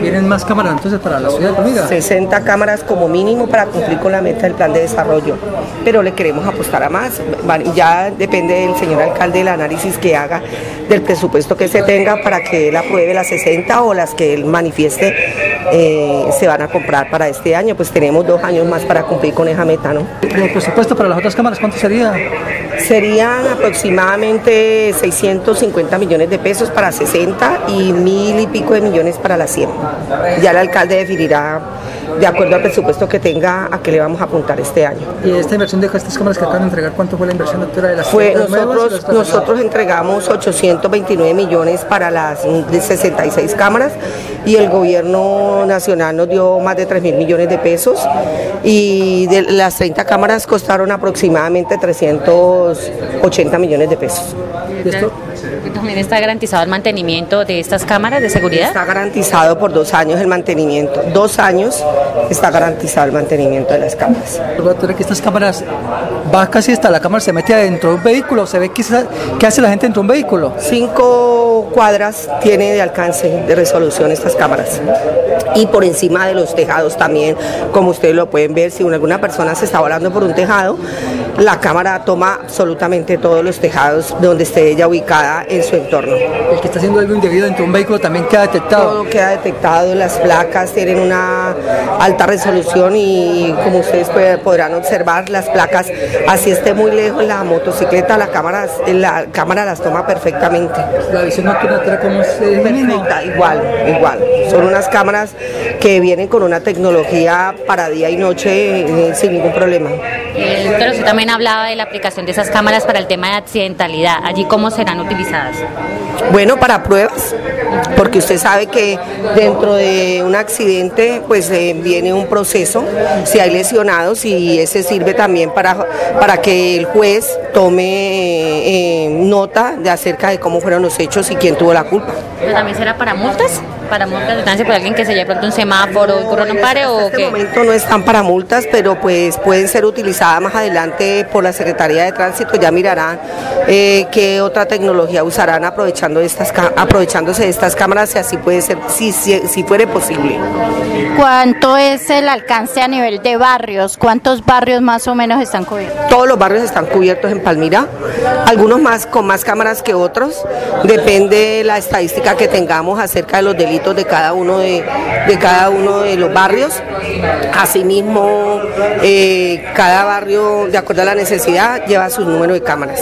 ¿Vienen más cámaras entonces para la ciudad de Palmira? 60 cámaras como mínimo para cumplir con la meta del plan de desarrollo, pero le queremos apostar a más. Ya depende del señor alcalde el análisis que haga del presupuesto que se tenga para que él apruebe las 60 o las que él manifieste eh, se van a comprar para este año. Pues tenemos dos años más para cumplir con esa meta, ¿no? ¿El presupuesto para las otras cámaras cuánto sería? Serían aproximadamente 650 millones de pesos para 60 y mil y pico de millones para las 100. Ya el alcalde definirá de acuerdo al presupuesto que tenga a qué le vamos a apuntar este año. ¿Y esta inversión de estas cámaras que acaban de entregar, cuánto fue la inversión doctora de las fue, nosotros, nosotros entregamos 829 millones para las 66 cámaras y el gobierno nacional nos dio más de 3 mil millones de pesos y de las 30 cámaras costaron aproximadamente 380 millones de pesos. ¿También está garantizado el mantenimiento de estas cámaras de seguridad? Está garantizado por dos años el mantenimiento. Dos años está garantizado el mantenimiento de las cámaras. que estas cámaras va casi hasta la cámara, se mete adentro de un vehículo, se ve qué, qué hace la gente dentro de un vehículo. Cinco cuadras tiene de alcance de resolución estas cámaras. Y por encima de los tejados también, como ustedes lo pueden ver, si alguna persona se está volando por un tejado, la cámara toma absolutamente todos los tejados donde esté ella ubicada en su entorno. El que está haciendo algo indebido dentro de un vehículo también queda detectado. Todo queda detectado, las placas tienen una alta resolución y como ustedes podrán observar, las placas, así esté muy lejos la motocicleta, la cámara, la cámara las toma perfectamente. La visión nocturna, ¿cómo se Perfecta, igual, igual. Son unas cámaras que vienen con una tecnología para día y noche eh, sin ningún problema. Pero usted también hablaba de la aplicación de esas cámaras para el tema de accidentalidad. ¿Allí cómo serán utilizadas? Bueno, para pruebas, porque usted sabe que dentro de un accidente pues eh, viene un proceso, si hay lesionados y ese sirve también para, para que el juez tome eh, nota de acerca de cómo fueron los hechos y quién tuvo la culpa. ¿También será para multas? ¿Para multas de distancia por alguien que se lleve pronto un semáforo y corro no pare o En este momento no están para multas, pero pues pueden ser utilizadas más adelante por la Secretaría de Tránsito, ya mirarán eh, qué otra tecnología usarán aprovechando estas, aprovechándose de estas cámaras y así puede ser, si, si, si fuere posible. ¿Cuánto es el alcance a nivel de barrios? ¿Cuántos barrios más o menos están cubiertos? Todos los barrios están cubiertos en Palmira, algunos más con más cámaras que otros, depende de la estadística que tengamos acerca de los delitos de cada uno de, cada uno de los barrios. Asimismo, eh, cada barrio, de acuerdo a la necesidad, lleva su número de cámaras.